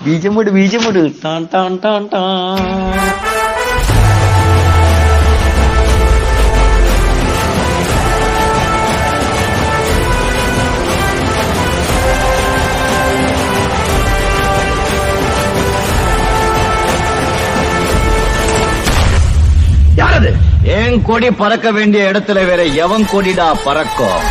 பீஜமுடு பீஜமுடு தான் tan tan tan யாரது? என் கொடி பறக்க வேண்டிய இடத்துல வேற எவன் கொடிடா பறக்கும்?